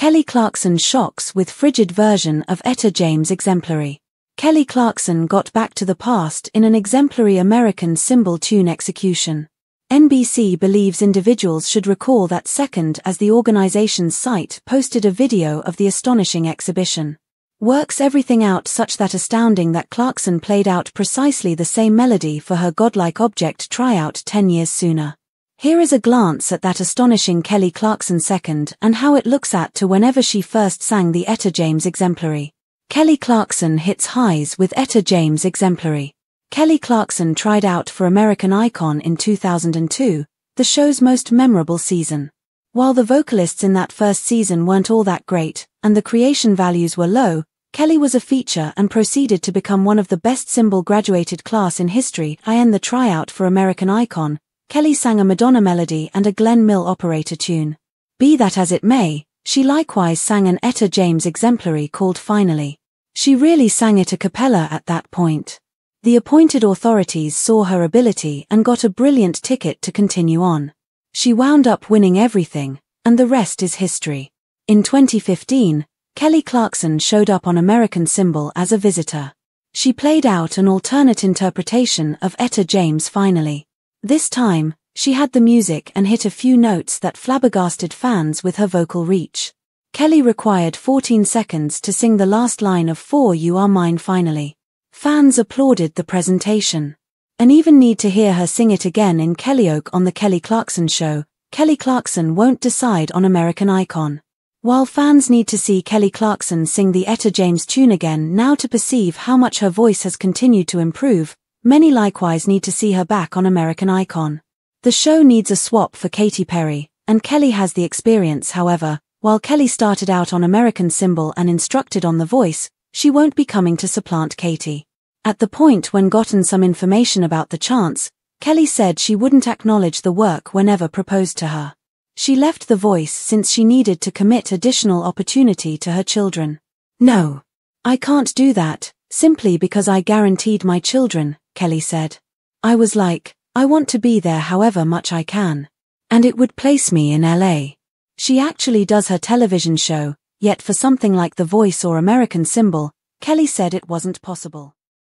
Kelly Clarkson shocks with frigid version of Etta James exemplary. Kelly Clarkson got back to the past in an exemplary American cymbal tune execution. NBC believes individuals should recall that second as the organization's site posted a video of the astonishing exhibition. Works everything out such that astounding that Clarkson played out precisely the same melody for her godlike object tryout 10 years sooner. Here is a glance at that astonishing Kelly Clarkson second and how it looks at to whenever she first sang the Etta James exemplary. Kelly Clarkson hits highs with Etta James exemplary. Kelly Clarkson tried out for American Icon in 2002, the show's most memorable season. While the vocalists in that first season weren't all that great, and the creation values were low, Kelly was a feature and proceeded to become one of the best symbol graduated class in history. I end the tryout for American Icon, Kelly sang a Madonna melody and a Glenn Mill operator tune. Be that as it may, she likewise sang an Etta James exemplary called Finally. She really sang it a cappella at that point. The appointed authorities saw her ability and got a brilliant ticket to continue on. She wound up winning everything, and the rest is history. In 2015, Kelly Clarkson showed up on American Cymbal as a visitor. She played out an alternate interpretation of Etta James finally. This time, she had the music and hit a few notes that flabbergasted fans with her vocal reach. Kelly required 14 seconds to sing the last line of For You Are Mine finally. Fans applauded the presentation. And even need to hear her sing it again in Kellyoke on The Kelly Clarkson Show, Kelly Clarkson won't decide on American Icon. While fans need to see Kelly Clarkson sing the Etta James tune again now to perceive how much her voice has continued to improve, Many likewise need to see her back on American Icon. The show needs a swap for Katy Perry, and Kelly has the experience however, while Kelly started out on American Symbol and instructed on The Voice, she won't be coming to supplant Katy. At the point when gotten some information about the chance, Kelly said she wouldn't acknowledge the work whenever proposed to her. She left The Voice since she needed to commit additional opportunity to her children. No. I can't do that, simply because I guaranteed my children, Kelly said. I was like, I want to be there however much I can. And it would place me in LA. She actually does her television show, yet for something like The Voice or American Cymbal, Kelly said it wasn't possible.